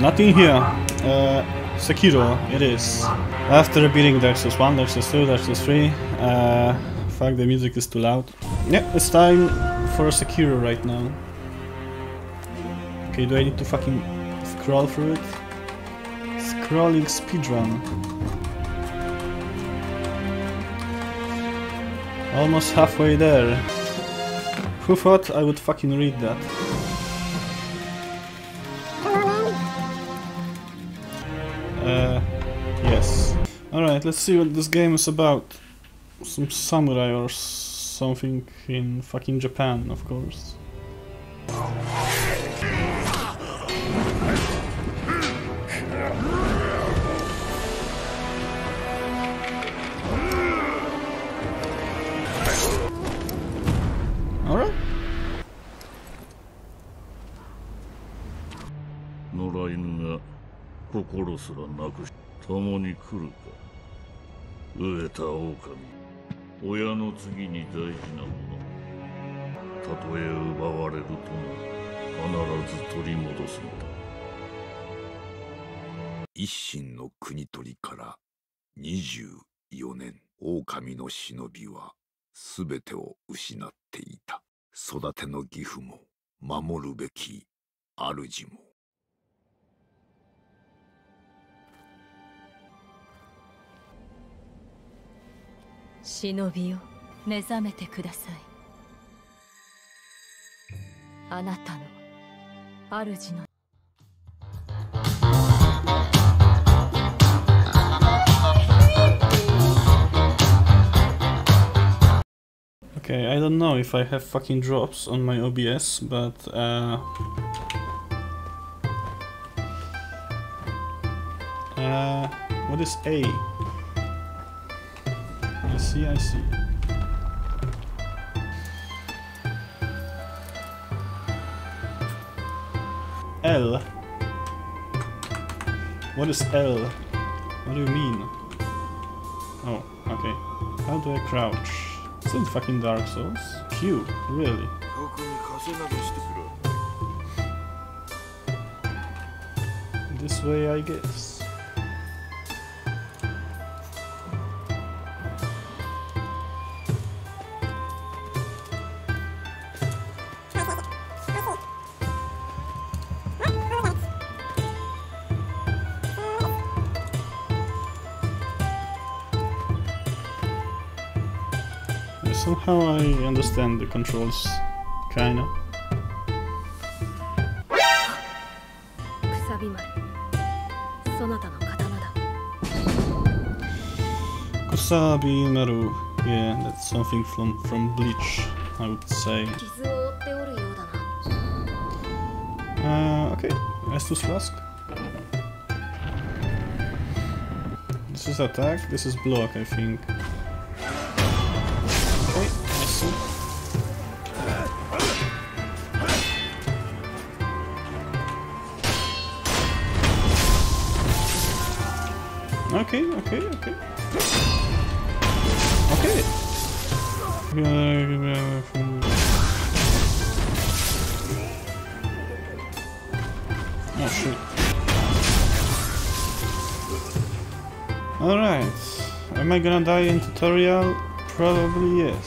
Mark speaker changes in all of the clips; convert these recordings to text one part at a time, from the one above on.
Speaker 1: Nothing here. Uh, Sekiro, it is. After beating Dark Souls 1, Dark Souls 2, Dark Souls 3, uh, fuck, the music is too loud. Yeah, it's time for a Sekiro right now. Okay, do I need to fucking scroll through it? Scrolling speedrun. Almost halfway there. Who thought I would fucking read that? Alright, let's see what this game is about. Some samurai or something in fucking Japan, of course. Alright.
Speaker 2: 野良犬が心すらなくし共に来るか 飢えた狼。親の次に大事なものたとえ奪われるとも必ず取り戻すのだ。
Speaker 3: 一心の国取りから24年狼の忍びは全てを失っていた。育ての義父も守るべき主も。
Speaker 4: 忍びよ目覚めてくださいあなたの主の
Speaker 1: Okay, I don't know if I have fucking drops on my OBS, but uh, uh, what is A? I see, I see. L? What is L? What do you mean? Oh, okay. How do I crouch? It's in fucking Dark Souls. Q, really? This way, I guess. somehow I understand the controls, kinda. Kusabi Maru, yeah, that's something from, from Bleach, I would say. Uh, okay, Estus Flask. This is attack, this is block, I think. Okay, okay, okay. Okay. Oh shit. Alright. Am I gonna die in tutorial? Probably yes.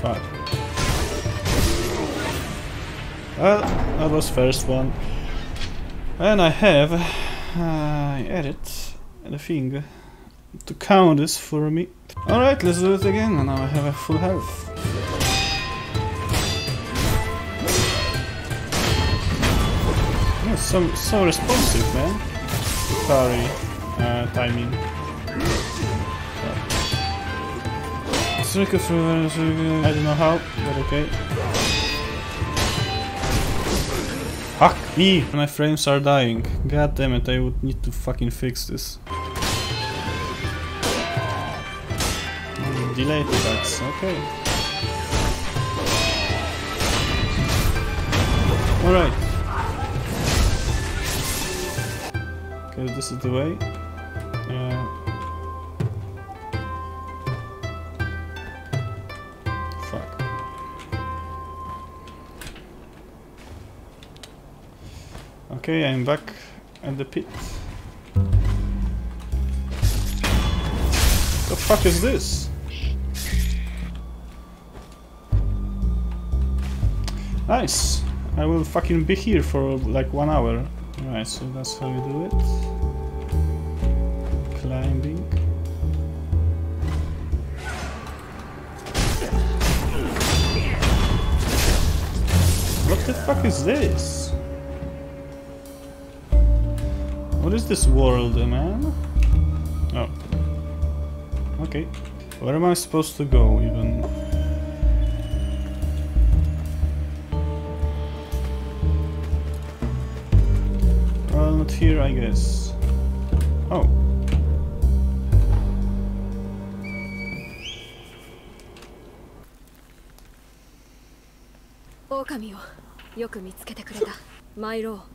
Speaker 1: Fuck. Well, that was first one. And I have uh, edit the thing to count this for me. Alright, let's do it again, and now I have a full health. Yeah, so so responsive, man. Sorry, uh, timing. I don't know how, but okay. Fuck me! My frames are dying. God damn it, I would need to fucking fix this. Delayed attacks, okay. Alright. Okay, this is the way. Uh, Okay, I'm back at the pit. What the fuck is this? Nice! I will fucking be here for like one hour. Right, so that's how you do it. Climbing. What the fuck is this? What is this world, man? Oh. Okay. Where am I supposed to go, even? Well, not here, I guess. Oh.
Speaker 4: 狼をよく見つけてくれた参ろう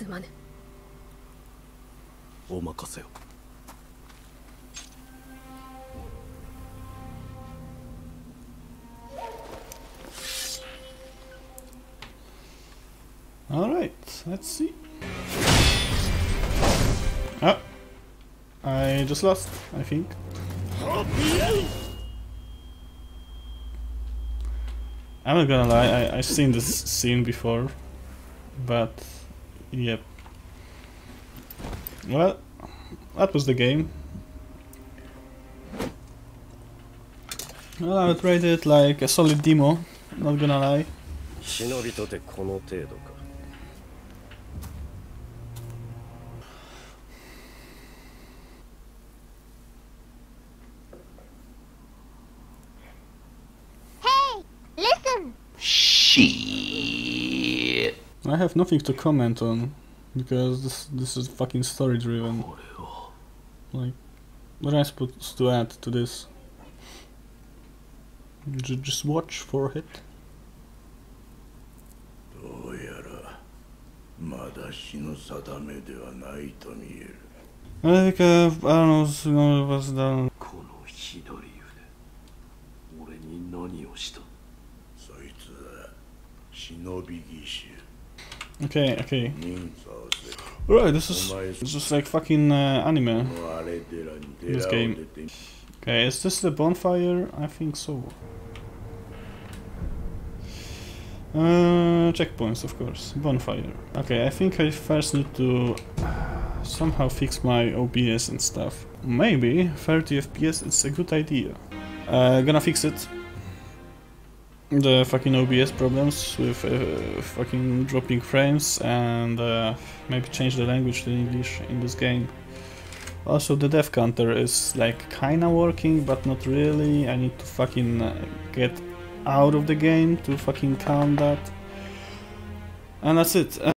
Speaker 4: すまぬ
Speaker 5: お任せを
Speaker 1: Alright, let's see. Oh. I just lost, I think. I'm not gonna lie, I, I've seen this scene before. But, Yep. Well, that was the game. Well, I would rate it like a solid demo, not gonna lie.
Speaker 6: Hey, listen! She.
Speaker 1: I have nothing to comment on because this this is fucking story driven. Like, what am I supposed to add to this? J- just watch for it.
Speaker 5: どうやらまだ日の定めではないと見える
Speaker 1: I think uh, I don't know, s- you know, was done.
Speaker 2: この左腕俺に何をした
Speaker 5: そいつは忍び義手
Speaker 1: Okay, okay.
Speaker 5: Mm.
Speaker 1: Right, this is this is like fucking uh, anime. This game. Okay, is this the bonfire? I think so. Uh, checkpoints, of course. Bonfire. Okay, I think I first need to somehow fix my OBS and stuff. Maybe 30 FPS is a good idea. Uh, gonna fix it. The fucking OBS problems with uh, fucking dropping frames and uh, maybe change the language to English in this game. Also, the death counter is like kinda working, but not really. I need to fucking uh, get out of the game to fucking count that. And that's it.